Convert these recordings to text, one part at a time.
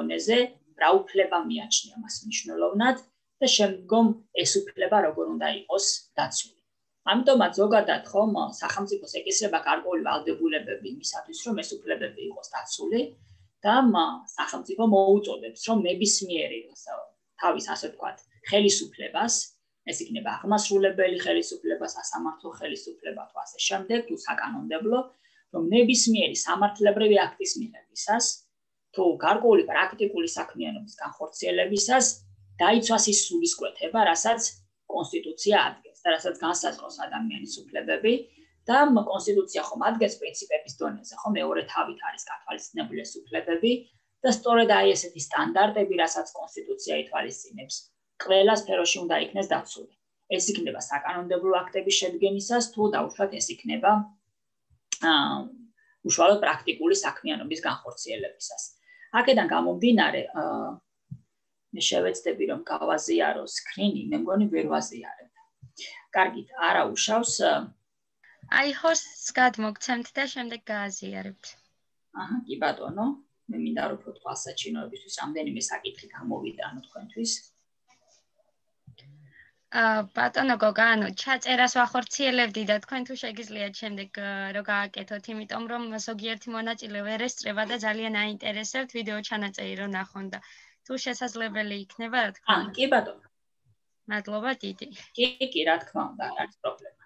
დონეზე რა უფლება მიაჩნია მას მნიშვნელოვნად და შემდგომ ეს უფლება როგორ უნდა იყოს დაცული. ამიტომაც ზოგადად ხომ სახელმწიფოს ეკისრება გარკვეული ვალდებულებები იმისათვის რომ ეს უფლებები იყოს დაცული და სახელმწიფო მოუწოდებს რომ ნებისმიერი თავის ასე ვთქვათ ხელისუფლებას ეს იქნება აღმასრულებელი ხელისუფლება, სასამართლო ხელისუფლება თუ ასე შემდეგ, თუ საკანონმდებლო, რომ ნებისმიერი სამართლებრივი აქტის მიღებისას თუ გარკვეული პრაქტიკული საქმიანობის განხორციელებისას დაიცვას ის სულისკვეთება, რასაც კონსტიტუცია ადგენს. და რასაც განსაზღვრავს ადამიანის უფლებები და კონსტიტუცია ხომ ადგენს პრინციპების დონეზე, ხო მეორე თავით არის გათვალისწინებული ეს უფლებები და სწორედ აი ესეთი სტანდარტები, რასაც კონსტიტუცია ითვალისწინებს, ყველა სფეროში უნდა იქნეს დაცული. ეს იქნება საკანონმდებლო აქტების შედგენისას თუ დაუშვათ ეს იქნება აა უშუალოდ პრაქტიკული საქმიანობის განხორციელებისას. აქედან გამომდინარე მე შევეცდები რომ გავაზიარო სკრინი, მე მგონი ვერ ვაზიარებ. კარგით, არა უშავს. აი ჰოსტს გადმოგცემთ და შემდეგ გააზიარებთ. აჰა, კი ბატონო. მე მინდა რომ უფრო თვალსაჩინოებისთვის რამდენიმე საკითხი გამოვიდა ანუ თქვენთვის. აა ბატონო გოგა, ანუ ჩაწერას ვახორციელებდი და თქვენ თუ შეგიძლიათ შემდეგ რომ გააკეთოთ, იმიტომ რომ ზოგიერთი მონაწილე ვერ ესწრება და ძალიან აინტერესებთ ვიდეო ჩანაწერი რომ ნახონ და თუ შესაძლებელი იქნება რა თქმა უნდა. კი ბატონო. მადლობა დიდი. კი, კი, რა თქმა უნდა, არის პრობლემა.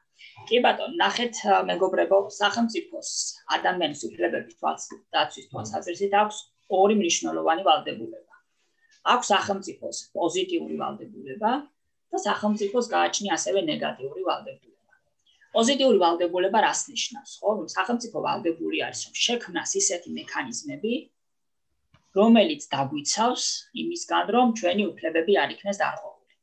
კი ბატონო, ნახეთ მეგობრებო, სახელმწიფოს ადამიანის უფლებების დაცვის თვალსაზრისით აქვს ორი მნიშვნელოვანი ვალდებულება. აქვს სახელმწიფოს პოზიტიური ვალდებულება და სახელმწიფოს გააჩნია ასევე ნეგატიური ვალდებულება. პოზიტიური ვალდებულება რას ნიშნავს, ხო? რომ სახელმწიფო ვალდებული არის, რომ შექმნას ისეთი მექანიზმები, რომელიც დაგვიცავს იმისგან, რომ ჩვენი უფლებები არ იქნეს დარღვეული.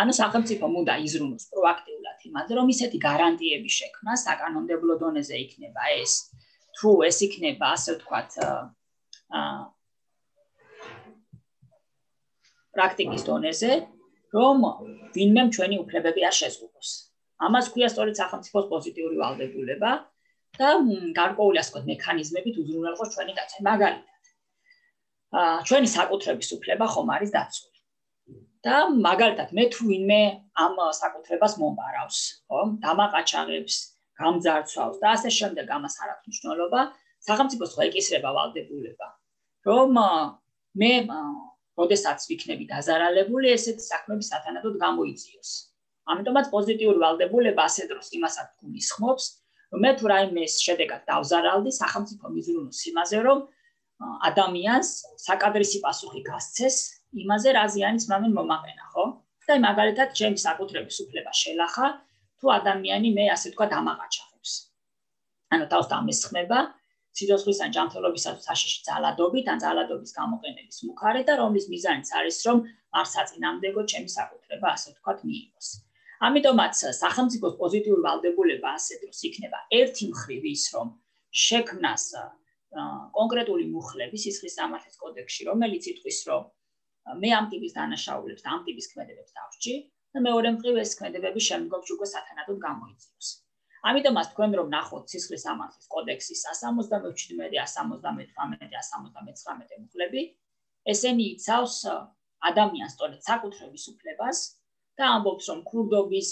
ანუ სახელმწიფო მუდა იზრუნოს პროაქტიულად იმაზე, რომ ისეთი გარანტიები შექმნა საკანონმდებლო დონეზე იქნება ეს, თუ ეს იქნება, ასე ვთქვათ, აა პრაქტიკის დონეზე, რომ ვინმე ჩვენი უფლებები არ შეზღუდოს. ამას ქვია სწორედ სახელმწიფოს პოზიტიური ვალდებულება და გარკვეული ასე ვთქვათ მექანიზმებით უზრუნველყოს ჩვენი დაცვა. მაგალითად, აა ჩვენი საკუთრების უფლება ხომ არის დაცული? და მაგალითად მე თუ ვინმე ამ საკუთრებას მომბარავს, ხო? დამაყაჩაღებს, გამძარცვავს და ასე შემდეგ ამას არ აქვს მნიშვნელობა, სახელმწიფოს ხო ეკისრება ვალდებულება, რომ მე როდესაც ვიქნები დაზარალებული, ესეთი საქმეები სათანადოდ გამოიწიოს. ამიტომაც პოზიტიური ვალდებულება ასე დროს იმასაც გულისხმობს, რომ მე თუ რაიმე შედეგად დავზარალდი, სახელმწიფო მიზრუნოს იმაზე, რომ ადამიანს საკადრისი პასუხი გასცეს იმაზე რა ზიანის მამენ მომაყენა, ხო? და მაგალითად ჩემი საკუთრების უფლება შელახა, თუ ადამიანი მე ასე თქვა დამაყაჩაღებს. ანუ თავს დამესხმება სიცოცხლის ან ჯანმრთელობისათვის საშიში ძალადობით ან ძალადობის გამოყენების მუხარე და რომლის მიზანიც არის რომ არსაწინამდეგო ჩემი საკუთრება ასე თქვა მიიღოს. ამიტომაც სახელმწიფოს პოზიტიური ვალდებულება ასე დროს იქნება ერთი მხრივ ის რომ შექმნას კონკრეტული მუხლები სისხლის სამართლის კოდექსში რომელიც ითქვის რომ მე ამ ტიპის დანაშაულებს და ამ ტიპის ქმედებებს დავრჩი და მეორე მხრივ ეს ქმედებები შემდგომში უკვე სათანადოდ გამოიწვიოს. ამიტომაც თქვენ რომ ნახოთ სისხლის სამართლის კოდექსის 177, 178, 179 მუხლები, ესენი იცავს ადამიანს სწორედ საკუთრების უფლებას და ამბობს რომ ქურდობის,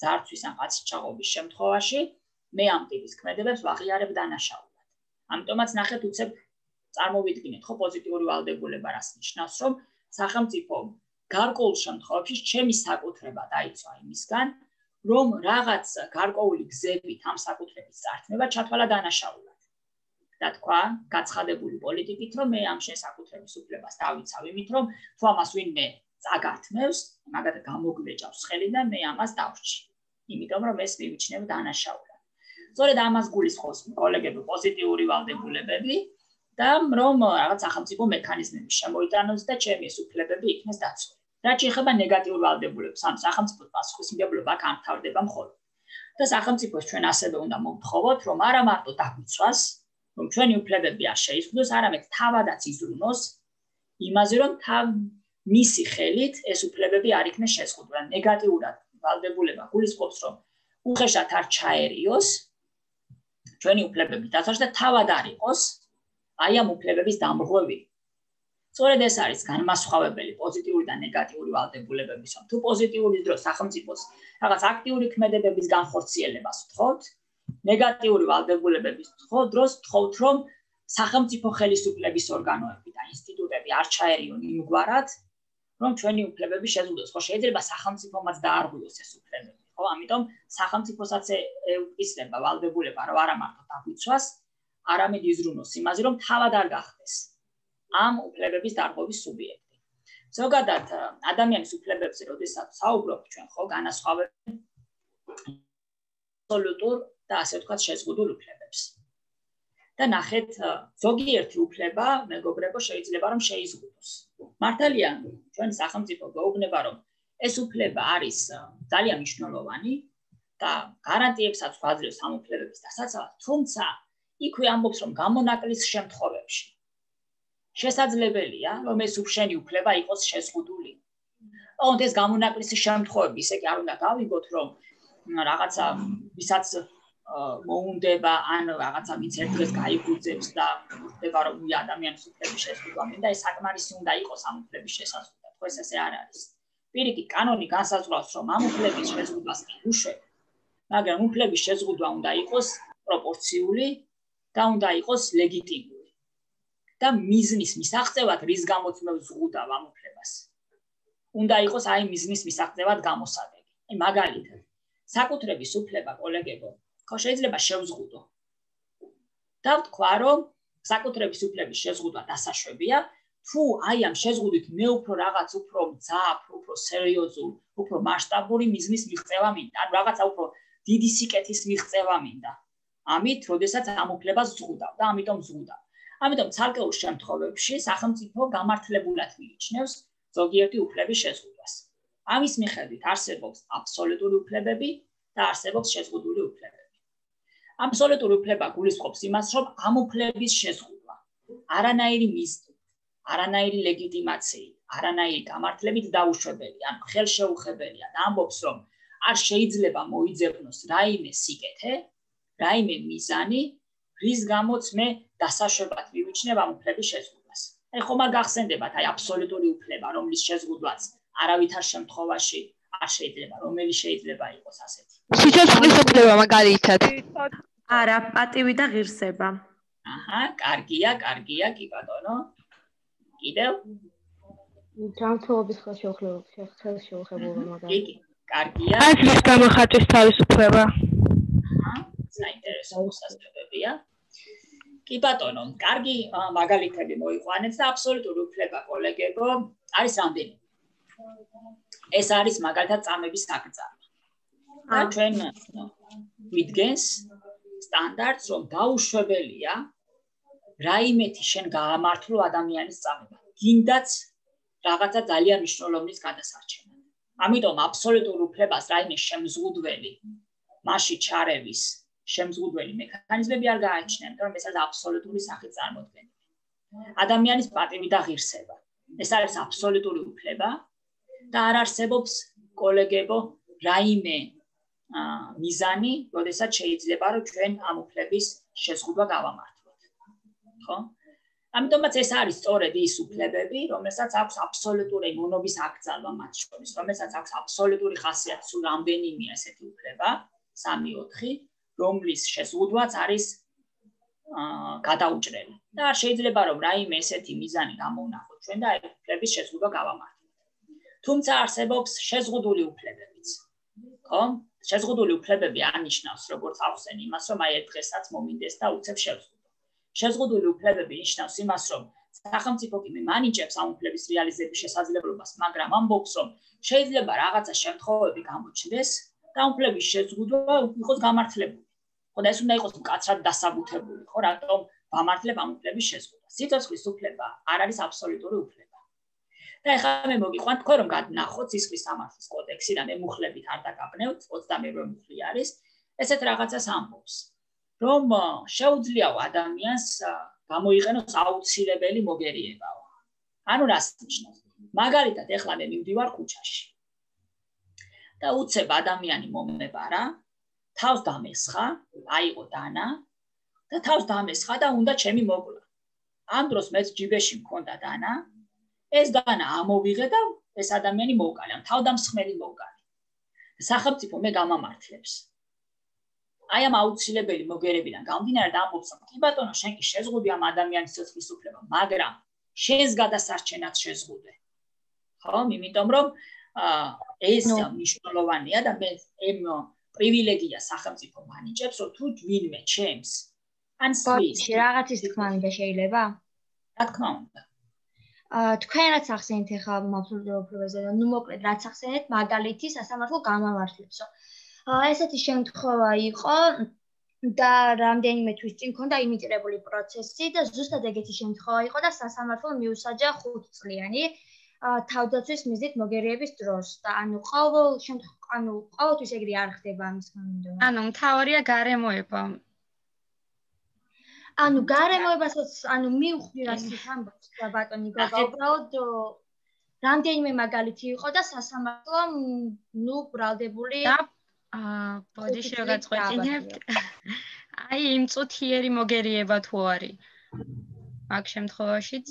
ძარცვის ან ყაცჭაღობის შემთხვევაში მე ამ ტიპის ქმედებებს ვაღიარებ დანაშაულად. ამიტომაც ნახეთ უცებ წარმოვიდგინეთ ხო პოზიტიური ვალდებულება რას ნიშნავს რომ სახელმწიფო გარკვეულ შემთხვევაში ჩემი საკუთრება დაიცვა იმისგან, რომ რაღაც გარკვეული გზებით ამ საკუთრების წარქმება ჩათვალა დანაშაულად. და თქვა, გაცხადებული პოლიტიკით, რომ მე ამ შესაკუთრების უფლებას დავიცავ, იმით რომ თუ ამას ვინმე წაგართმევს, მაგათ გამოგვეჭავს ხელი და მე ამას დავრჩი. იმიტომ რომ ეს მივიჩნევ დანაშაულად. სწორედ ამას გულისხმობს კოლეგები პოზიტიური ვალდებულებები, და რომ რაღაც სახელმწიფო მექანიზმები შემოიტანოს და ჩემი ეს უფლებები იქნეს დაცული. რაც შეეხება ნეგატიურ ვალდებულებას, ამ სახელმწიფო პასუხისმგებლობა განთავდება მხოლოდ. და სახელმწიფოს ჩვენ ასევე უნდა მომთხოვოთ, რომ არა მარტო დაგვიცვას, რომ ჩვენი უფლებები არ შეიზღუდოს, არამედ თავადაც იზრუნოს იმაზე, რომ თავ მისი ხელით ეს უფლებები არ იქნეს შეზღუდული. ნეგატიურად ვალდებულება გულისხმობს, რომ უხეშად არ ჩაერიოს ჩვენი უფლებები დაცვაში და თავად არ იყოს აი ამ უფლებების დამრღვევი. სწორედ ეს არის განმასხვავებელი პოზიტიური და ნეგატიური ვალდებულებების. თუ პოზიტიური დრო სახელმწიფოს რაღაც აქტიური ქმედებების განხორციელებას ვთხოვთ, ნეგატიური ვალდებულებების თხოვ დროს თხოვთ რომ სახელმწიფო ხელისუფლების ორგანოები და ინსტიტუტები არ ჩაერიონ იმგვარად რომ ჩვენი უფლებები შეზღუდოს. ხო შეიძლება სახელმწიფომაც დაარღვიოს ეს უფლებები, ხო? ამიტომ სახელმწიფოსაც ეუკისრება ვალდებულება რომ არა მარტო დაგვიცვას, არამედ იზრუნოს იმაზე რომ თავად არ გახდეს ამ უფლებების დარღვევის სუბიექტი. ზოგადად ადამიანის უფლებებზე როდესაც საუბრობთ ჩვენ ხო განასხვავებთ აბსოლუტურ და ასე ვთქვათ შეზღუდულ უფლებებს. და ნახეთ ზოგიერთი უფლება მეგობრებო შეიძლება რომ შეიზღუდოს. მართალია ჩვენ სახელმწიფო გვეუბნება რომ ეს უფლება არის ძალიან მნიშვნელოვანი და გარანტიებსაც გვაძლევს ამ უფლებების დასაცავად, თუმცა იქვე ამბობს რომ გამონაკლის შემთხვევებში შესაძლებელია რომ ეს უშენი უფლება იყოს შეზღუდული. ოღონდ ეს გამონაკლის შემთხვევები ისე კი არ უნდა გავიგოთ რომ რაღაცა ვისაც მოუნდება ან რაღაცა ვინც ერთ დღეს გაიგუძებს და ხდება რომ უი ადამიანის უფლების შეზღუდვა მინდა ეს საკმარისი უნდა იყოს ამ უფლების შესაძლებლად. ხო ეს ესე არ არის. პირიქით კანონი განსაზღვრავს რომ ამ უფლების შეზღუდვას უშვებ. მაგრამ უფლების შეზღუდვა უნდა იყოს პროპორციული და უნდა იყოს ლეგიტიმური. და მიზნის მისაღწევად რის გამოც მე ვზღუდავ ამ უფლებას. უნდა იყოს აი მიზნის მისაღწევად გამოსადეგი. აი მაგალითად საკუთრების უფლება კოლეგებო, ხო შეიძლება შევზღუდო. და ვთქვა რომ საკუთრების უფლების შეზღუდვა დასაშვებია, თუ აი ამ შეზღუდვით მე უფრო რაღაც უფრო ძაფ, უფრო სერიოზულ, უფრო მასშტაბური მიზნის მიღწევა მინდა, ან რაღაცა უფრო დიდი სიკეთის მიღწევა მინდა. ამით, როდესაც ამ უფლებას ზღუდავ და ამიტომ ზღუდავ. ამიტომ ცალკეულ შემთხვევებში სახელმწიფო გამართლებულად მიიჩნევს ზოგიერთი უფლების შეზღუდვას. ამის მიხედვით არსებობს აბსოლუტური უფლებები და არსებობს შეზღუდული უფლებები. აბსოლუტური უფლება გულისხმობს იმას, რომ ამ უფლების შეზღუდვა არანაირი მიზნით, არანაირი ლეგიტიმაციით, არანაირი გამართლებით დაუშვებელი, ან ხელშეუხებელია და ამბობს, რომ არ შეიძლება მოიძებნოს რაიმე სიკეთე, რაიმე მიზანი, რის გამოც მე დასაშვებად მივიჩნევ ამ უფლების შეზღუდვას. აი ხომ არ გახსენდებათ აი აბსოლუტური უფლება, რომლის შეზღუდვაც არავითარ შემთხვევაში არ შეიძლება, რომელი შეიძლება იყოს ასეთი. სიცოცხლის უფლება მაგალითად. არა, პატივი და ღირსება. აჰა, კარგია, კარგია, კი ბატონო. კიდევ ჯანმრთელობის ხელშეუხლება, ხელშეუხლება მაგალითად. კი, კარგია. აზრის გამოხატვის თავისუფლება. საინტერესო მოსაზრებებია. კი ბატონო, კარგი მაგალითები მოიყვანეთ და აბსოლუტური უფლება კოლეგებო არის რამდენი. ეს არის მაგალითად წამების აკრძალვა. და ჩვენ ვიდგენს სტანდარტს, რომ დაუშვებელია რაიმეთი შენ გაამართლო ადამიანის წამება. გინდაც რაღაცა ძალიან მნიშვნელოვნის გადასარჩენა. ამიტომ აბსოლუტურ უფლებას რაიმე შემზღუდველი მასში ჩარევის შემზღუდველი მექანიზმები არ გააჩნია, რომ ეს არის აბსოლუტური სახით წარმოქმნილი. ადამიანის პატივი და ღირსება. ეს არის აბსოლუტური უფლება და არ არსებობს კოლეგებო რაიმე მიზანი, როდესაც შეიძლება რომ ჩვენ ამ უფლების შეზღუდვა გავამართლოთ. ხო? ამიტომაც ეს არის სწორედ ის უფლებები, რომელსაც აქვს აბსოლუტური მონობის აკრძალვა მათ შორის, რომელსაც აქვს აბსოლუტური ხასიათი, სულ რამდენიმე ესეთი უფლება, 3-4 რომლის შეზღუდვაც არის აა გადაუჭრელი. და შეიძლება რომ რაიმე ესეთი მიზანი გამოვნახოთ ჩვენ და უფლების შეზღუდვა გავამართლოთ. თუმცა არსებობს შეზღუდული უფლებებიც. ხო? შეზღუდული უფლებები არნიშნავს როგორც ახსენ იმას, რომ აი დღესაც მომინდეს და უცებ შეზღუდო. შეზღუდული უფლებები ნიშნავს იმას, რომ სახელმწიფო კი მე მანიჭებს ამ უფლების რეალიზების შესაძლებლობას, მაგრამ ამბობს, რომ შეიძლება რაღაცა შემთხვევები გამოჩნდეს და უფლების შეზღუდვა იყოს გამართლებული. ხო და ეს უნდა იყოს მკაცრად დასაბუთებული, ხო, რატომ ვამართლებ ამ უფლების შეზღუდვას. სიცოცხლის უფლება არ არის აბსოლუტური უფლება. და ეხლა მე მოგიყვანთ თქვენ რომ გადნახოთ სისხლის სამართლის კოდექსი და მე მუხლებით არ დაგაბნევთ, 22 მუხლი არის. ესეთ რაღაცას ამბობს, რომ შეუძლია ადამიანს გამოიყენოს აუცილებელი მოგერიებაო. ანუ რას ნიშნავს? მაგალითად, ეხლა მე მივდივარ ქუჩაში. და უცებ ადამიანი მომებარა, თავს დამესხა, აიღო დანა და თავს დამესხა და უნდა ჩემი მოკლა. ამ დროს მეც ჯიბეში მქონდა დანა. ეს დანა ამოვიღე და ეს ადამიანი მოუკალე, ამ თავდამსხმელი მოუკალე. სახელმწიფო მე გამამართლებს. აი ამ აუცილებელი მოგერებიდან გამდინარე და ამბობს, კი ბატონო, შენ კი შეზღუდი ამ ადამიანის სიცოცხლის უფლება, მაგრამ შენს გადასარჩენად შეზღუდე. ხო, იმიტომ რომ ეს მნიშვნელოვანია და მე ამ პრივილეგია სახელმწიფო მანიჭებს, რომ თუ ვინმე ჩემს ან სვის რაღაცის თქმა უნდა შეიძლება? რა თქმა უნდა. აა თქვენაც ახსენეთ ახლა მაბსოლუტურ უფლებაზე ნუ მოკლედ რაც ახსენეთ მაგალითი სასამართლო გამამართლებსო. აა ესეთი შემთხვევა იყო და რამდენიმე თვის წინ ქონდა იმიტირებული პროცესი და ზუსტად ეგეთი შემთხვევა იყო და სასამართლო მიუსაჯა 5 წლიანი თავდაცვის მიზით მოგერიების დროს. და ანუ ყოველ შემთხვევაში ანუ ყოველთვის ეგრე არ ხდება ამის გამო. ანუ მთავარია გარემოება. ანუ გარემოებასაც ანუ მიუხვდი რა სიტამბობს და ბატონი გოგა უბრალოდ რამდენიმე მაგალითი იყო და სასამართლო ნუ ბრალდებული და აა ბოდიში როგაწყვეტინებთ აი იმ წუთიერი მოგერიება თუ არის? აქ შემთხვევაშიც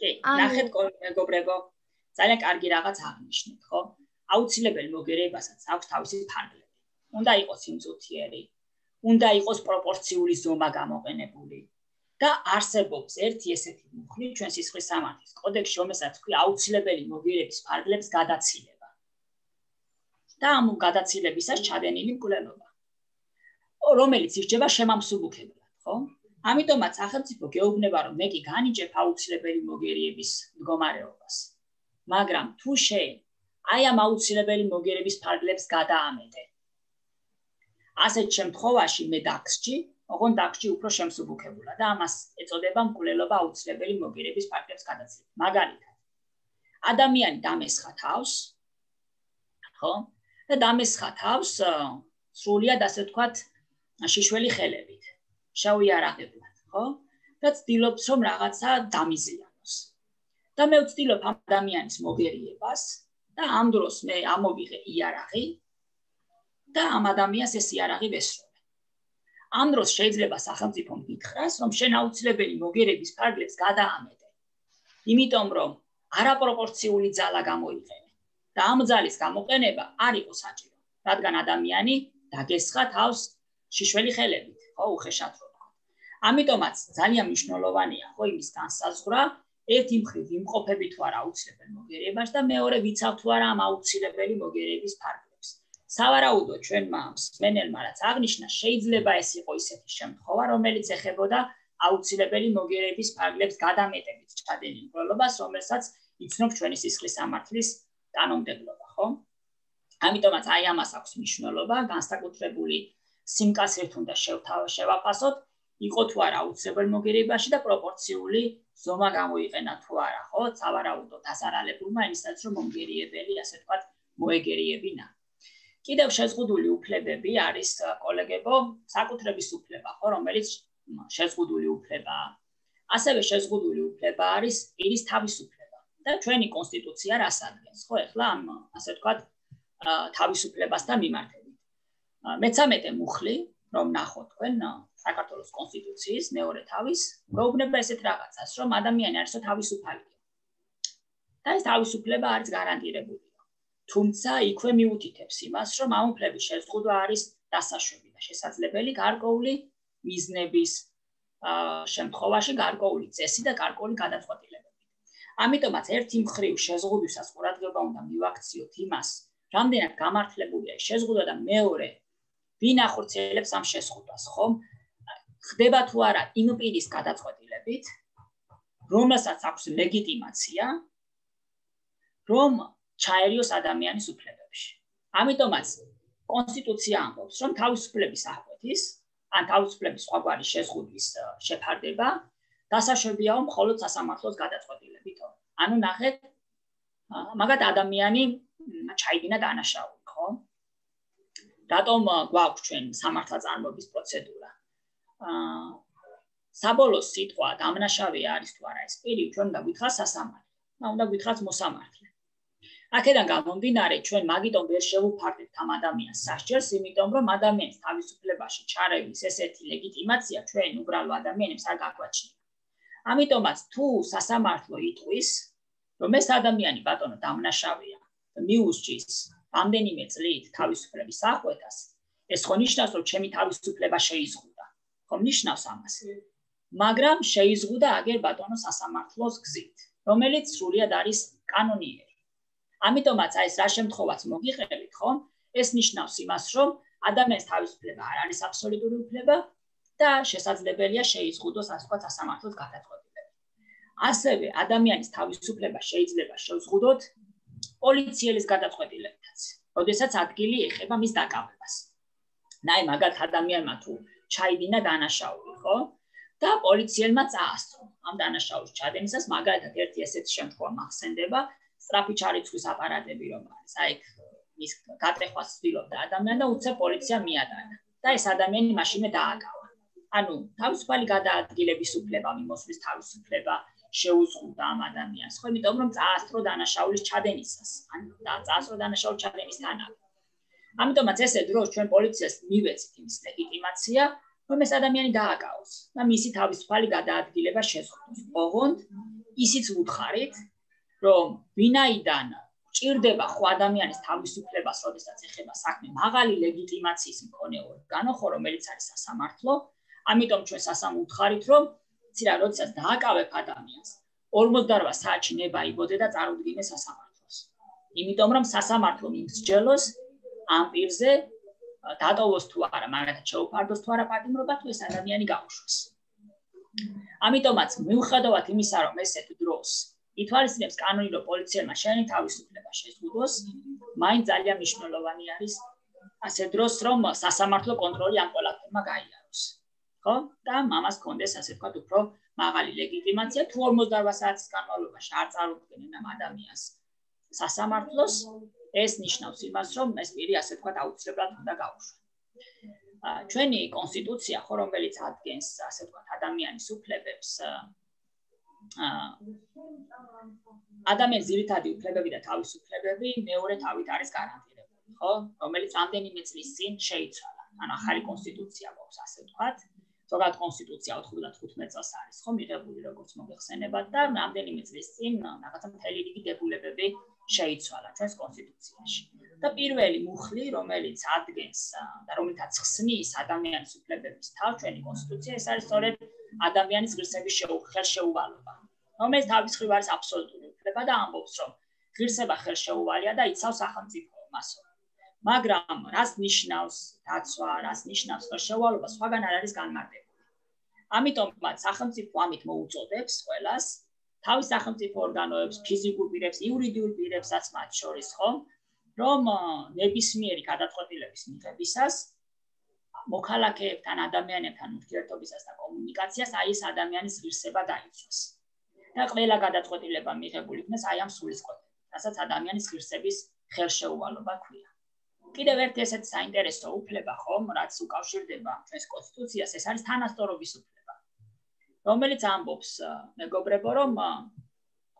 კი ნახეთ მეგობრებო. ძალიან კარგი რაღაც აღნიშნეთ ხო? აუცილებელი მოგერიებასაც აქვს თავისი ფარგლები. უნდა იყოს იმ წუთიერი უნდა იყოს პროპორციული ზომა გამოყენებული და არსებობს ერთი ესეთი მუხლი ჩვენ სისხლის სამართლის კოდექსში რომელსაც ქვია აუცილებელი მოგიერების ფარგლებს გადაცილება. და ამ გადაცილებისას ჩადენილი მკვლელობა რომელიც ირჩება შემამსუბუქებლად ხო ამიტომაც სახელმწიფო გეუბნება რომ მე კი განიჭებ აუცილებელი მოგერიების მდგომარეობას მაგრამ თუ შენ აი ამ აუცილებელი მოგიერების ფარგლებს გადაამეტე ასეთ შემთხვევაში მე დაქსჭი, ოღონ დაქსჭი უფრო შემსუბუქებულა და ამას ეწოდება მკვლელობა აუცილებელი მოგირების ფაქტებს გადაცემა. მაგალითად, ადამიანი დამესხა თავს, ხო? და დამესხა თავს სრულიად ასე ვთქვათ, შიშველი ხელებით, შავი არაღებულად, ხო? და ცდილობს რომ რაღაცა დამიზიანოს. და მე ვცდილობ ამ ადამიანის მოგერიებას და ამ დროს მე ამოვიღე იარაღი და ამ ადამიანს ეს იარაღი ვესროლე. ამ დროს შეიძლება სახელმწიფო მითხრას, რომ შენ აუცილებელი მოგერების ფარგლებს გადაამეტე. იმიტომ რომ არაპროპორციული ძალა გამოიყენე და ამ ძალის გამოყენება არ იყო საჭირო, რადგან ადამიანი დაგესხა თავს შიშველი ხელებით, ხო, უხეშად. ამიტომაც ძალიან მნიშვნელოვანია ხო იმის განსაზღვრა, ერთი მხრივ იმყოფები თუ არა აუცილებელ მოგერებას და მეორე ვიცავ თუ არა ამ აუცილებელი მოგერების ფარგლებს. სავარაუდოდ ჩვენმა მსმენელმა რაც აღნიშნა, შეიძლება ეს იყოს ისეთი შემთხვევა, რომელიც ეხებოდა აუცილებელი მოგერების ფარგლებს გადამეტებით ჩადენილ პროლობას, რომელსაც იცნობ ჩვენი სისხლის სამართლის კანონმდებლობა, ხო? ამიტომაც აი ამას აქვს მნიშვნელობა, განსაკუთრებული სიმკაცრით უნდა შევთავაზოთ, იყო თუ არა აუცილებელ მოგერებაში და პროპორციული ზომა გამოიყენა თუ არა, ხო? სავარაუდოდ ასარალებულმა იმისაც რომ მოგერიებელი, ასე ვთქვათ, მოეგერიებინა. კიდევ შეზღუდული უფლებები არის კოლეგებო, საკუთრების უფლება, ხო, რომელიც შეზღუდული უფლებაა. ასევე შეზღუდული უფლება არის პირის თავისუფლება და ჩვენი კონსტიტუცია რას ადგენს, ხო, ეხლა ამ ასე ვთქვათ, თავისუფლებასთან მიმართებით. მე-13 მუხლი, რომ ნახოთ თქვენ საქართველოს კონსტიტუციის მეორე თავის, გვეუბნება ესეთ რაღაცას, რომ ადამიანი არისო თავისუფალია. და ეს თავისუფლება არის გარანტირებული. თუმცა იქვე მიუთითებს იმას, რომ ამ უფლების შეზღუდვა არის დასაშვები და შესაძლებელი გარკვეული მიზნების შემთხვევაში გარკვეული წესი და გარკვეული გადაწყვეტილებები. ამიტომაც ერთი მხრივ შეზღუდვისას ყურადღება უნდა მივაქციოთ იმას, რამდენად გამართლებულია შეზღუდვა და მეორე ვინ ახორციელებს ამ შეზღუდვას, ხომ? ხდება თუ არა იმ პირის გადაწყვეტილებით, რომელსაც აქვს ლეგიტიმაცია, რომ ჩაერიოს ადამიანის უფლებებში. ამიტომაც კონსტიტუცია ამბობს, რომ თავისუფლების აღკვეთის, ან თავისუფლების სხვაგვარი შეზღუდვის შეფარდება დასაშვებიაო მხოლოდ სასამართლოს გადაწყვეტილებით. ანუ ნახეთ, მაგათ ადამიანი ჩაიდინა დანაშაული, ხო? რატომ გვაქვს ჩვენ სამართლა წარმოების პროცედურა? აა საბოლოო სიტყვა დამნაშავე არის თუ არა ეს პირი, ჩვენ უნდა გითხრას სასამართლო. და უნდა გითხრას მოსამართლე. აქედან გამომდინარე ჩვენ მაგიტომ ვერ შევუფარდებთ ამ ადამიანს სასჯელს, იმიტომ რომ ადამიანის თავისუფლებაში ჩარევის ესეთი ლეგიტიმაცია ჩვენ უბრალო ადამიანებს არ გაგვაჩნია. ამიტომაც თუ სასამართლო იტყვის, რომ ეს ადამიანი ბატონო დამნაშავეა და მიუსჯის რამდენიმე წლით თავისუფლების აღკვეთას, ეს ხო ნიშნავს, რომ ჩემი თავისუფლება შეიზღუდა. ხო ნიშნავს ამას. მაგრამ შეიზღუდა აგერ ბატონო სასამართლოს გზით, რომელიც სრულიად არის კანონიერი. ამიტომაც აი ეს რა შემთხვევაც მოგიყევით, ხო? ეს ნიშნავს იმას, რომ ადამიანის თავისუფლება არ არის აბსოლუტური უფლება და შესაძლებელია შეიზღუდოს ასე ვთქვათ სასამართლოს გადაწყვეტილება. ასევე ადამიანის თავისუფლება შეიძლება შეზღუდოთ პოლიციელის გადაწყვეტილებითაც, როდესაც ადგილი ეხება მის დაკავებას. ნაი მაგათ ადამიანმა თუ ჩაიდინა დანაშაული, ხო? და პოლიციელმა წაასწრო ამ დანაშაულის ჩადენისას მაგალითად ერთი ესეთი შემთხვევა მახსენდება სტრაფი ჩარიცხვის აპარატები რომ არის აი ის გატეხვას ცდილობდა ადამიანი და უცებ პოლიცია მიადანა და ეს ადამიანი მაშინე დააკავა ანუ თავისუფალი გადაადგილების უფლება მიმოსვლის თავისუფლება შეუზღუდა ამ ადამიანს ხო იმიტომ რომ წაასწრო დანაშაულის ჩადენისას და წაასწრო დანაშაულის ჩადენისთანავე ამიტომაც ესე დროს ჩვენ პოლიციას მივეცით იმის ლეგიტიმაცია რომ ეს ადამიანი დააკავოს და მისი თავისუფალი გადაადგილება შეზღუდოს. ოღონდ ისიც უთხარით, რომ ვინაიდან ჭირდება ხო ადამიანის თავისუფლებას, როდესაც ეხება საქმე მაღალი ლეგიტიმაციის მქონე ორგანო, ხო რომელიც არის სასამართლო, ამიტომ ჩვენ სასამ უთხარით, რომ ცირა როდესაც დააკავებ ადამიანს, 48 საათში ნება იბოდე და წარუდგინე სასამართლოს. იმიტომ რომ სასამართლო მიმსჯელოს ამ პირზე დატოვოს თუ არა, მაგათ შეუფარდოს თუ არა პატიმრობა თუ ეს ადამიანი გაუშვეს. ამიტომაც მიუხედავად იმისა, რომ ესეთ დროს ითვალისწინებს კანონი, რომ პოლიციელმა შენი თავისუფლება შეზღუდოს, მაინც ძალიან მნიშვნელოვანი არის ასე დროს, რომ სასამართლო კონტროლი ამ ყველაფერმა გაიაროს. ხო? და მამას კონდეს ასე ვთქვათ, უფრო მაღალი ლეგიტიმაცია თუ 48 საათის განმავლობაში არ წარუდგენენ ამ ადამიანს სასამართლოს, ეს ნიშნავს იმას, რომ ეს პირი ასე თქვა აუცილებლად უნდა გაუშვას. ჩვენი კონსტიტუცია, ხო, რომელიც ადგენს ასე თქვა ადამიანის უფლებებს, ადამიანის ძირითადი უფლებები და თავისუფლებები მეორე თავით არის გარანტირებული, ხო? რომელიც ამდენიმე წლის წინ შეიცვალა. ანუ ახალი კონსტიტუცია გვაქვს, ასე ვთქვათ. ზოგადად კონსტიტუცია 95 წელს არის, ხო, მიღებული როგორც მოგეხსენებათ და ამდენიმე წლის წინ რაღაცა მთელი რიგი დებულებები შეიცვალა ჩვენს კონსტიტუციაში. და პირველი მუხლი, რომელიც ადგენს და რომელთაც ხსნის ადამიანის უფლებების თავ ჩვენი კონსტიტუცია, ეს არის სწორედ ადამიანის ღირსების ხელშეუვალობა. რომელიც თავის მხრივ არის აბსოლუტური უფლება და ამბობს, რომ ღირსება ხელშეუვალია და იცავს სახელმწიფო მასო. მაგრამ რას ნიშნავს დაცვა, რას ნიშნავს ხელშეუვალობა, სხვაგან არ არის განმარტებული. ამიტომაც სახელმწიფო ამით მოუწოდებს ყველას თავის სახელმწიფო ორგანოებს, ფიზიკურ პირებს, იურიდიულ პირებსაც მათ შორის, ხო? რომ ნებისმიერი გადაწყვეტილების მიღებისას მოქალაქეებთან, ადამიანებთან ურთიერთობისას და კომუნიკაციას აი ეს ადამიანის ღირსება დაიცვას. და ყველა გადაწყვეტილება მიღებული იქნას აი ამ სულისკვეთებით, რასაც ადამიანის ღირსების ხელშეუვალობა ქვია. კიდევ ერთი ესეთი საინტერესო უფლება, ხომ, რაც უკავშირდება ჩვენს კონსტიტუციას, ეს არის თანასწორობის უფლება. რომელიც ამბობს მეგობრებო რომ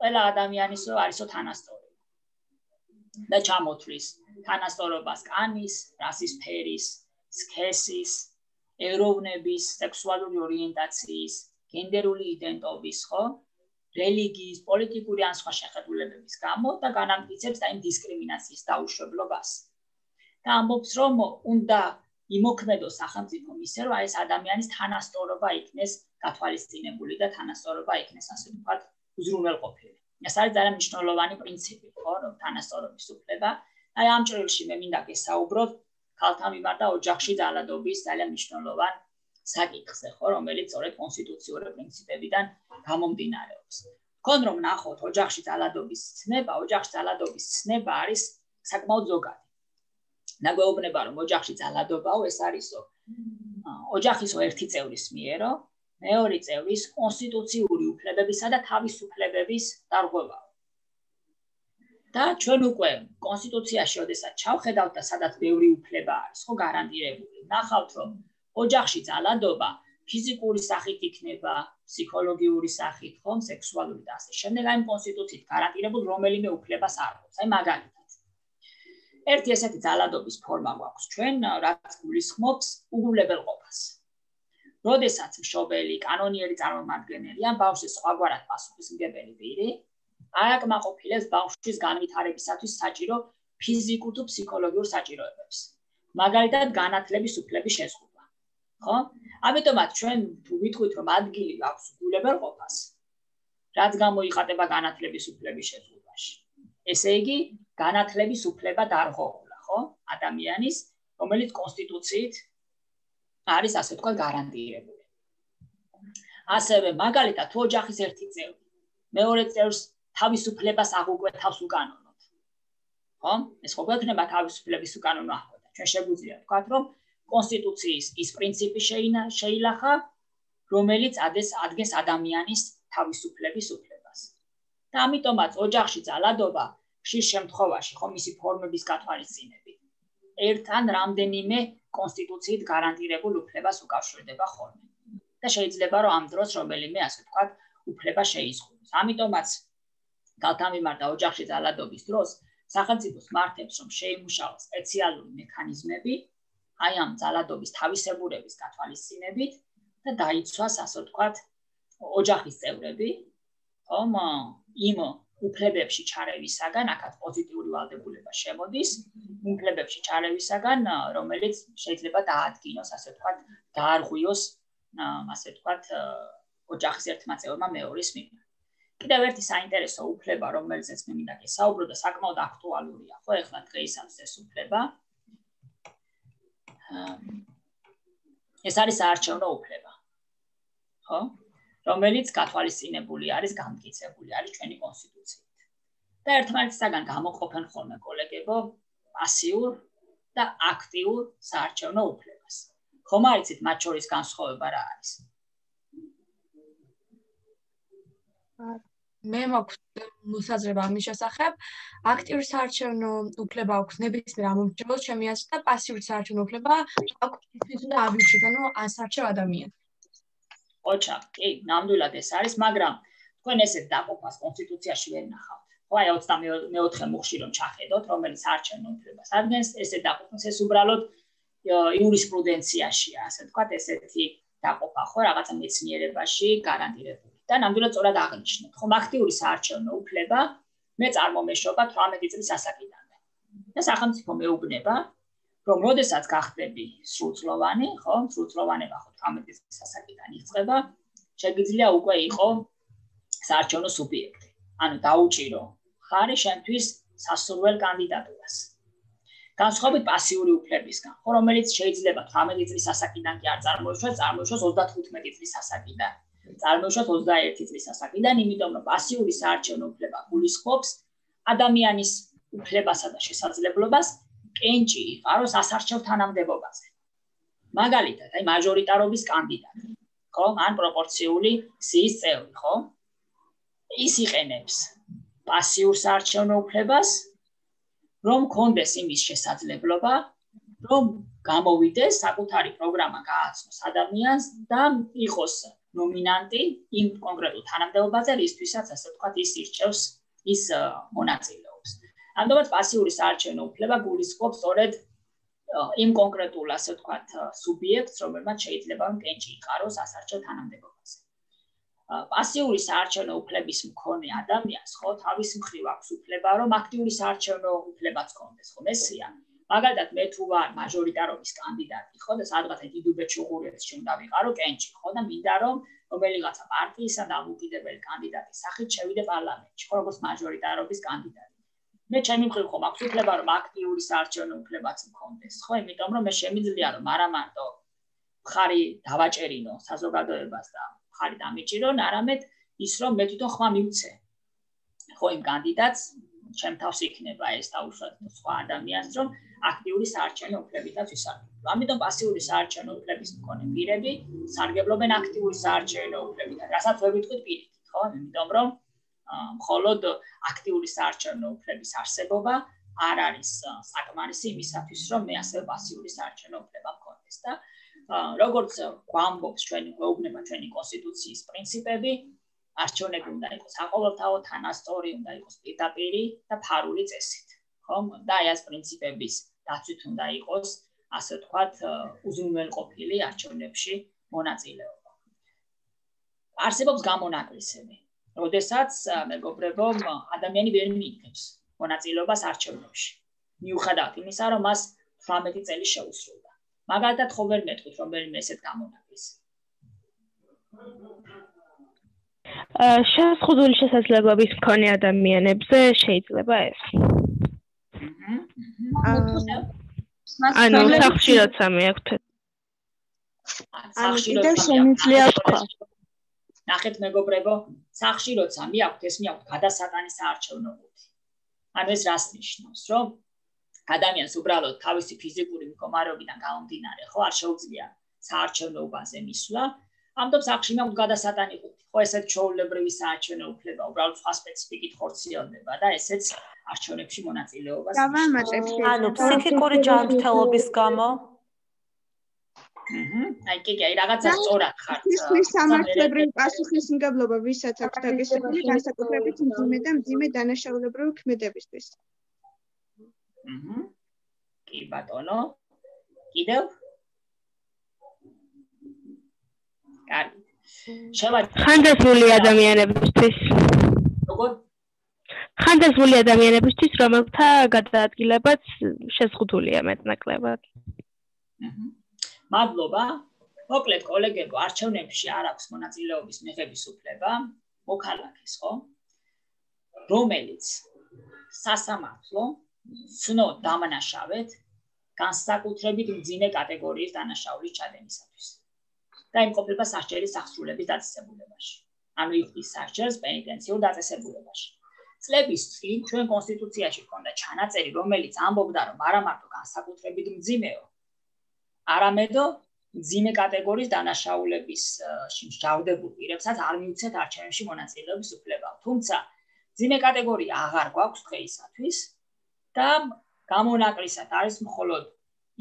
ყველა ადამიანისო არისო თანასწორი და ჩამოთვლის თანასწორობას კანის, რასის ფერის, სქესის, ეროვნების, სექსუალური ორიენტაციის, გენდერული იდენტობის, ხო? რელიგიის, პოლიტიკური ან სხვა შეხედულებების გამო და განამტკიცებს და იმ დისკრიმინაციის დაუშვებლობას. და ამბობს რომ უნდა იმოქმედოს სახელმწიფო მისე რომ ეს ადამიანის თანასწორობა იქნეს გათვალისწინებული და თანასწორობა იქნეს ასე ვთქვათ უზრუნველყოფილი. ეს არის ძალიან მნიშვნელოვანი პრინციპი, ხო, რომ თანასწორობის უფლება. აი ამ ჭრილში მე მინდა გესაუბროთ ქალთა მიმართ და ოჯახში ძალადობის ძალიან მნიშვნელოვან საკითხზე, ხო, რომელიც სწორედ კონსტიტუციური პრინციპებიდან გამომდინარეობს. თქვენ რომ ნახოთ ოჯახში ძალადობის ცნება, ოჯახში ძალადობის ცნება არის საკმაოდ ზოგადი. ნაგვეუბნება რომ ოჯახში ძალადობაო ეს არისო. ოჯახისო ერთი წევრის მიერო მეორე წევრის კონსტიტუციური უფლებებისა და თავისუფლებების დარღვევაა და ჩვენ უკვე კონსტიტუციაში ოდესაც ჩავხედავთ და სადაც ბევრი უფლება არის ხო გარანტირებული. ნახავთ რომ ოჯახში ძალადობა ფიზიკური სახით იქნება, ფსიქოლოგიური სახით, ხომ, სექსუალური და ასე შემდეგ, აი კონსტიტუციით გარანტირებულ რომელიმე უფლებას არ აქვს. აი მაგალითად ერთი ესეთი ძალადობის ფორმა გვაქვს ჩვენ, რაც გულისხმობს უგულებელყოფას. როდესაც მშობელი, კანონიერი წარმომადგენელი ან ბავშვის სხვაგვარად პასუხისმგებელი პირი ააკმაყოფილებს ბავშვის განვითარებისათვის საჭირო ფიზიკურ თუ ფსიქოლოგიურ საჭიროებებს. მაგალითად, განათლების უფლების შეზღუდვა. ხო? ამიტომაც ჩვენ ვიტყვით, რომ ადგილი აქვს გულებელყოფას, რაც გამოიხატება განათლების უფლების შეზღუდვაში. ესე იგი, განათლების უფლება დარღვეულა, ხო? ადამიანის, რომელიც კონსტიტუციით არის ასე თქვა გარანტირებული. ასევე მაგალითად თუ ოჯახის ერთი წევრი მეორე წევრს თავისუფლებას აღუკვეთავს უკანონოდ. ხო? ეს ხო გვექნება თავისუფლების უკანონო აღკვეთა. ჩვენ შეგვიძლია ვთქვათ, რომ კონსტიტუციის ის პრინციპი შეილახა, რომელიც ades ადგენს ადამიანის თავისუფლების უფლებას. და ამიტომაც ოჯახში ძალადობა ხშირ შემთხვევაში ხო მისი ფორმების გათვალისწინებით ერთ ან რამდენიმე კონსტიტუციით გარანტირებულ უფლებას უკავშირდება ხოლმე. და შეიძლება რომ ამ დროს რომელიმე ასე ვთქვათ, უფლება შეიზღუდოს. ამიტომაც გალთამიმართა ოჯახში ძალადობის დროს სახელმწიფოს მართებს რომ შეიმუშაოს სპეციალური მექანიზმები აი ამ ძალადობის თავისებურების გათვალისწინებით და დაიცვას ასე ვთქვათ ოჯახის წევრები ხომ იმ უფლებებში ჩარევისაგან, ახაც პოზიტიური ვალდებულება შემოდის, უფლებებში ჩარევისაგან, რომელიც შეიძლება დაადგინოს, ასე ვთქვათ, დაარღვიოს, ასე ვთქვათ, ოჯახის ერთმა წევრმა მეორის მიმართ. კიდევ ერთი საინტერესო უფლება, რომელზეც მე მინდა გესაუბრო და საკმაოდ აქტუალურია, ხო, ეხლა დღეისათვის ეს უფლება. ეს არის საარჩევნო უფლება. ხო? რომელიც გათვალისწინებული არის, გამტკიცებული არის ჩვენი კონსტიტუციით. და ერთმანეთისგან გამოყოფენ ხოლმე კოლეგებო პასიურ და აქტიურ საარჩევნო უფლებას. ხომ არიცით მათ შორის განსხვავება რა არის? მე მაქვს მოსაზრება ამის შესახებ. აქტიური საარჩევნო უფლება აქვს ნებისმიერ ამომრჩეველს, ჩემი აზრით და პასიური საარჩევნო უფლება აქვს თვითონ და აბიუჩი, ანუ ასარჩევ ადამიანს. ოჩა, კი, ნამდვილად ეს არის, მაგრამ თქვენ ესეთ დაყოფას კონსტიტუციაში ვერ ნახავთ. ხო, აი 24 მუხში რომ ჩახედოთ, რომელიც არჩევნო უფლებას ადგენს, ესეთ დაყოფას ეს უბრალოდ იურისპრუდენციაშია, ასე ვთქვათ, ესეთი დაყოფა ხო, რაღაცა მეცნიერებაში გარანტირებული. და ნამდვილად სწორად აღნიშნეთ, ხო, აქტიური საარჩევნო უფლება მე წარმომეშობა 18 წლის ასაკიდანვე. და სახელმწიფო მეუბნება, რომ როდესაც გახდები სრულწლოვანი, ხო, სრულწლოვანება ხო 18 წლის ასაკიდან იწყება, შეგიძლია უკვე იყო საარჩევნო სუბიექტი. ანუ დაუჭირო ხარი შენთვის სასურველ კანდიდატურას. განსხვავებით პასიური უფლებისგან, ხო, რომელიც შეიძლება 18 წლის ასაკიდან კი არ წარმოიშვას, წარმოიშვას 35 წლის ასაკიდან. წარმოიშვას 21 წლის ასაკიდან, იმიტომ რომ პასიური საარჩევნო უფლება გულისხმობს ადამიანის უფლებასა და შესაძლებლობას კენჭი იყაროს ასარჩევ თანამდებობაზე. მაგალითად, აი მაჟორიტარობის კანდიდატი, ხო? ან პროპორციული სიის წევრი, ხო? ის იყენებს პასიურ საარჩევნო უფლებას, რომ კონდეს იმის შესაძლებლობა, რომ გამოვიდეს საკუთარი პროგრამა გააცნოს ადამიანს და იყოს ნომინანტი იმ კონკრეტულ თანამდებობაზე, რისთვისაც ასე ვთქვათ, ის ირჩევს ის მონაწილე. ამიტომაც პასიური საარჩევნო უფლება გულისხმობს სწორედ იმ კონკრეტულ ასე ვთქვათ სუბიექტს, რომელმაც შეიძლება კენჭი იყაროს ასარჩევ თანამდებობაზე. პასიური საარჩევნო უფლების მქონე ადამიანს ხო თავის მხრივ აქვს უფლება, რომ აქტიური საარჩევნო უფლებაც ჰქონდეს, ხო მესია. მაგალითად, მე თუ ვარ მაჟორიტარობის კანდიდატი, ხო და სადღაც დიდუბეთში უღურეს შემდა ვიყარო კენჭი, ხო და მინდა რომ რომელიღაცა პარტიისა და უკიდებელი კანდიდატის სახით შევიდე პარლამენტში, ხო როგორც მაჟორიტარობის კანდიდატი. მე ჩემი მხრივ ხომ აქვს უფლება რომ აქტიური საარჩევნო უფლებაც მქონდეს ხო იმიტომ რომ მე შემიძლია რომ არა მარტო ხარი დავაჭერინო საზოგადოებას და ხარი დამიჭირონ არამედ ის რომ მე თვითონ ხმა მივცე ხო იმ კანდიდატს ჩემ თავს იქნება ეს დაუშვათ სხვა ადამიანს რომ აქტიური საარჩევნო უფლებითაც ვისარგებლო. ამიტომ პასიური საარჩევნო უფლების მქონე პირები სარგებლობენ აქტიური საარჩევნო უფლებით. რასაც ვერ ვიტყვით პირით, ხო? იმიტომ რომ მხოლოდ აქტიური საარჩევნო უფლების არსებობა არ არის საკმარისი იმისათვის, რომ მე ასევე პასიური საარჩევნო უფლება მქონდეს და როგორც გვამბობს ჩვენი გვეუბნება ჩვენი კონსტიტუციის პრინციპები, არჩევნები უნდა იყოს საყოველთაო, თანასწორი, უნდა იყოს პირდაპირი და ფარული წესით. ხომ? და აი ეს პრინციპების დაცვით უნდა იყოს, ასე ვთქვათ, უზრუნველყოფილი არჩევნებში მონაწილეობა. არსებობს გამონაკლისები. როდესაც მეგობრებო, ადამიანი ვერ მიიღებს მონაწილეობას არჩევნებში. მიუხედავად იმისა, რომ მას 18 წელი შეუსრულდა. მაგალითად, ხო ვერ მეტყვით რომელიმე ესეთ გამონაკლისს. აა შეზღუდული შესაძლებლობის მქონე ადამიანებზე შეიძლება ეს. ანუ სახში როცა მეაქვთ. სახში როცა შემიძლია თქვა. ნახეთ მეგობრებო, სახში როცა მეაქვთ ეს მეაქვთ გადასატანის საარჩევნო ყუთი. ანუ ეს რას ნიშნავს, რომ ადამიანს უბრალოდ თავისი ფიზიკური მდგომარეობიდან გამომდინარე, ხო, არ შეუძლია საარჩევნოებაზე მისვლა. ამიტომ სახში მეაქვთ გადასატანი ყუთი. ხო, ესეთ ჩაოლებრივი საარჩევნო უფლება უბრალოდ სხვა სპეციფიკით ხორციელდება და ესეც არჩევნებში მონაწილეობას. ანუ ფსიქიკური ჯანმრთელობის გამო აი კი კი აი რაღაცა სწორად ხარ. ის სამართლებრივი პასუხისმგებლობა ვისაც აქვს დაგესებული განსაკუთრებით მძიმე და მძიმე დანაშაულებრივი ქმედებისთვის. აჰა. კი ბატონო. კიდევ? კარგი. შევაჭრე. ხანდაზმული ადამიანებისთვის. როგორ? ხანდაზმული ადამიანებისთვის, რომელთა გადაადგილებაც შეზღუდულია მეტნაკლებად. აჰა. მადლობა. მოკლედ კოლეგებო, არჩევნებში არ აქვს მონაწილეობის მიღების უფლება, მოქალაქეს, ხო? რომელიც სასამართლო ცნო დამნაშავეთ განსაკუთრებით მძიმე კატეგორიის დანაშაულის ჩადენისათვის. და იმყოფება სასჯელის აღსრულების დაწესებულებაში. ანუ იხდის სასჯელს პენიტენციურ დაწესებულებაში. წლების წინ ჩვენ კონსტიტუციაში ჰქონდა ჩანაწერი, რომელიც ამბობდა, რომ არა მარტო განსაკუთრებით მძიმეო, არამედო ძიმე კატეგორიის დანაშაულების შეჯავდებულ პირებსაც არ მიუცეთ არჩევნებში მონაწილეობის უფლება. თუმცა ძიმე კატეგორია აღარ გვაქვს დღეისათვის და გამონაკლისად არის მხოლოდ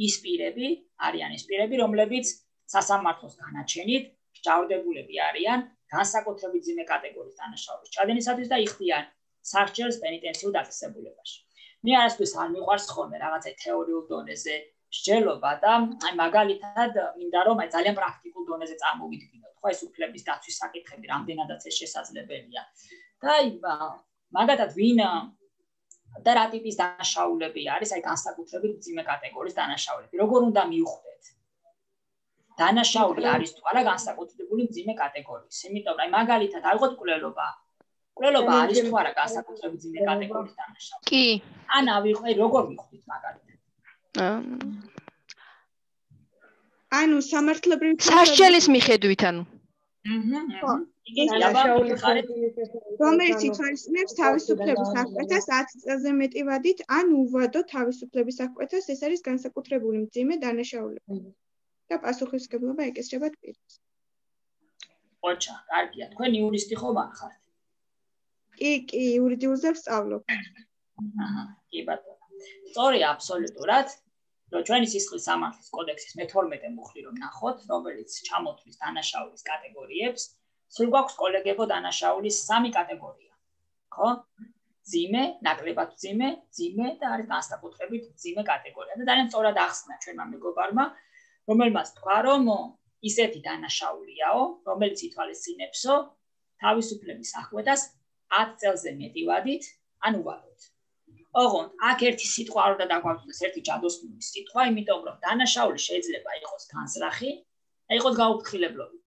ის პირები, არიან ის პირები, რომლებიც სასამართლოს განაჩენით შეჯავდებულები არიან განსაკუთრებით ძიმე კატეგორიის დანაშაულის ჩადენისათვის და იხდიან სასჯელს პენიტენციურ დაწესებულებაში. მე არასდროს არ მიყვარს ხოლმე რაღაცა თეორიულ დონეზე მსჯელობა და აი მაგალითად მინდა რომ აი ძალიან პრაქტიკულ დონეზე წარმოვიდგინოთ ხო ეს უფლების დაცვის საკითხები რამდენადაც ეს შესაძლებელია. და აი მაგათად ვინ და რა ტიპის დანაშაულები არის აი განსაკუთრებით ძიმე კატეგორიის დანაშაულები. როგორ უნდა მიუხვდეთ დანაშაული არის თუ არა განსაკუთრებული ძიმე კატეგორიის. იმიტომ რომ აი მაგალითად არ ვიყოთ კვლელობა. კვლელობა არის თუ არა განსაკუთრებით ძიმე კატეგორიის დანაშაული? კი. ან ავიღე როგორ მიხვდით მაგალითად ანუ სამართლებრივი სასჯელის მიხედვით ანუ. აჰა რომელიც ითვალისწინებს თავისუფლების აღკვეთას 10 წელზე მეტი ვადით ან უვადო თავისუფლების აღკვეთას ეს არის განსაკუთრებული მძიმე დანაშაულება. და პასუხისგებლობა ეკისრება პირს ოჩა კარგია. თქვენ იურისტი ხომ ხართ კი კი იურიდიულზე ვსწავლობ. აჰა კი ბატონო. სწორია აბსოლუტურად ჩვენი სისხლის სამართლის კოდექსის მე-12 მუხლი რომ ნახოთ, რომელიც ჩამოთვლის დანაშაულის კატეგორიებს, სულ გვაქვს კოლეგებო დანაშაულის სამი კატეგორია. ხო? ძიმე, ნაკლებად ძიმე, ძიმე და არის განსაკუთრებით ძიმე კატეგორია. და ძალიან სწორად ახსნა ჩვენმა მეგობარმა, რომელმაც თქვა, რომ ისეთი დანაშაულიაო, რომელიც ითვალისწინებსო თავისუფლების აღკვეთას 10 წელზე მეტი ვადით, ანუ ვადით. ოღონდ აქ ერთი სიტყვა არ უნდა დაგვაქვს ერთი ჯადოსნური სიტყვა, იმიტომ რომ დანაშაული შეიძლება იყოს განსრახი, აიყოს გაუფრთხილებლობი.